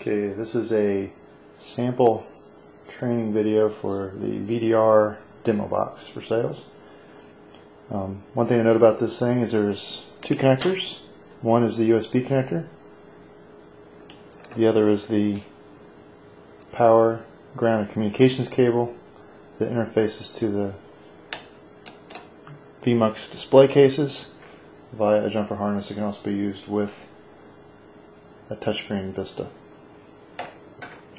Okay, this is a sample training video for the VDR demo box for sales. Um, one thing to note about this thing is there's two connectors. One is the USB connector. The other is the power, ground, and communications cable that interfaces to the VMUX display cases via a jumper harness. It can also be used with a touchscreen Vista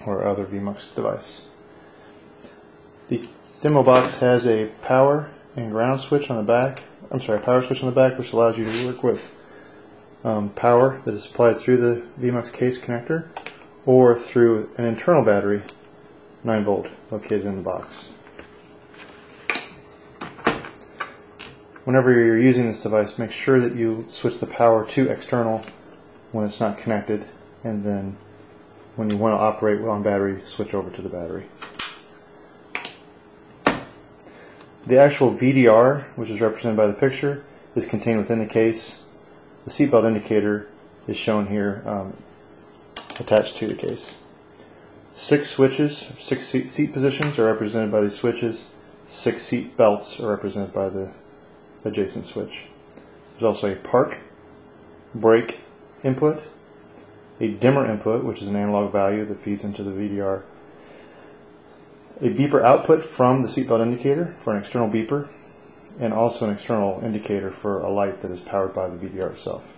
or other VMUX device. The demo box has a power and ground switch on the back. I'm sorry, a power switch on the back, which allows you to work with um, power that is supplied through the VMUX case connector or through an internal battery, 9 volt, located in the box. Whenever you're using this device, make sure that you switch the power to external when it's not connected, and then when you want to operate on battery, switch over to the battery. The actual VDR, which is represented by the picture, is contained within the case. The seatbelt indicator is shown here um, attached to the case. Six switches, six seat, seat positions are represented by these switches. Six seat belts are represented by the adjacent switch. There's also a park, brake input, a dimmer input, which is an analog value that feeds into the VDR, a beeper output from the seatbelt indicator for an external beeper, and also an external indicator for a light that is powered by the VDR itself.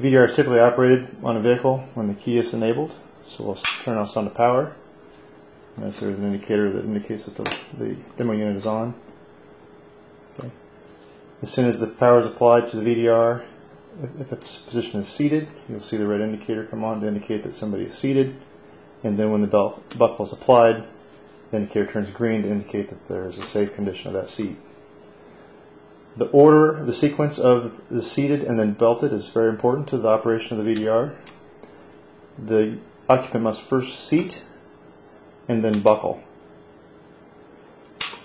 VDR is typically operated on a vehicle when the key is enabled, so we'll turn us on to power. Notice there's an indicator that indicates that the, the demo unit is on. As soon as the power is applied to the VDR, if, its position is seated, you'll see the red indicator come on to indicate that somebody is seated. And then when the belt, buckle is applied, the indicator turns green to indicate that there is a safe condition of that seat. The order, the sequence of the seated and then belted is very important to the operation of the VDR. The occupant must first seat and then buckle.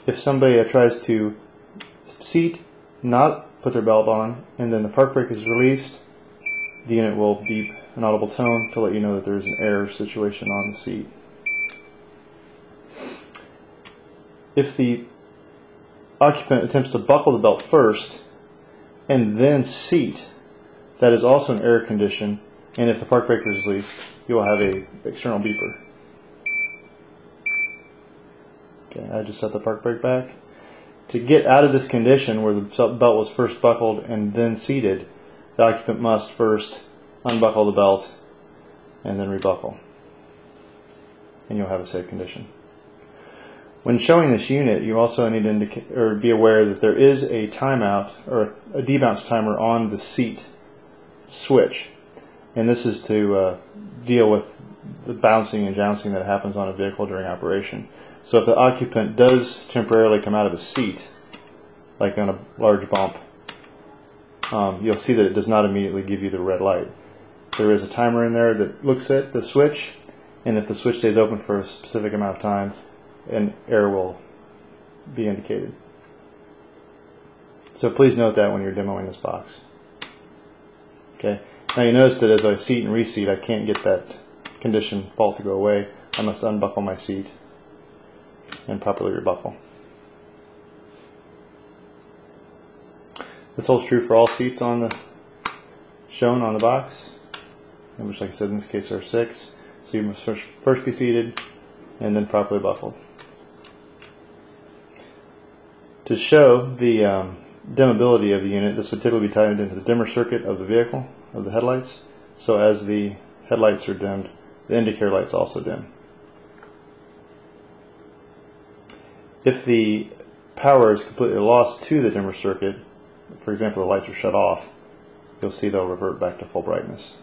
If somebody uh, tries to seat, not put their belt on, and then the park brake is released, the unit will beep an audible tone to let you know that there is an error situation on the seat. If the occupant attempts to buckle the belt first and then seat, that is also an error condition, and if the park brake is released, you will have a external beeper. Okay, I just set the park brake back. To get out of this condition where the belt was first buckled and then seated, the occupant must first unbuckle the belt and then rebuckle. And you'll have a safe condition. When showing this unit, you also need to indicate, or be aware that there is a timeout or a debounce timer on the seat switch. And this is to uh, deal with the bouncing and jouncing that happens on a vehicle during operation. So if the occupant does temporarily come out of a seat, like on a large bump, um, you'll see that it does not immediately give you the red light. There is a timer in there that looks at the switch, and if the switch stays open for a specific amount of time, an error will be indicated. So please note that when you're demoing this box. Okay. Now you notice that as I seat and reseat, I can't get that condition fault to go away. I must unbuckle my seat and properly rebuckle. This holds true for all seats on the shown on the box, which, like I said, in this case are six. So you must first be seated and then properly buckled. To show the um, dimmability of the unit, this would typically be tied into the dimmer circuit of the vehicle, of the headlights. So as the headlights are dimmed, the indicator lights also dim. If the power is completely lost to the dimmer circuit, for example, the lights are shut off, you'll see they'll revert back to full brightness.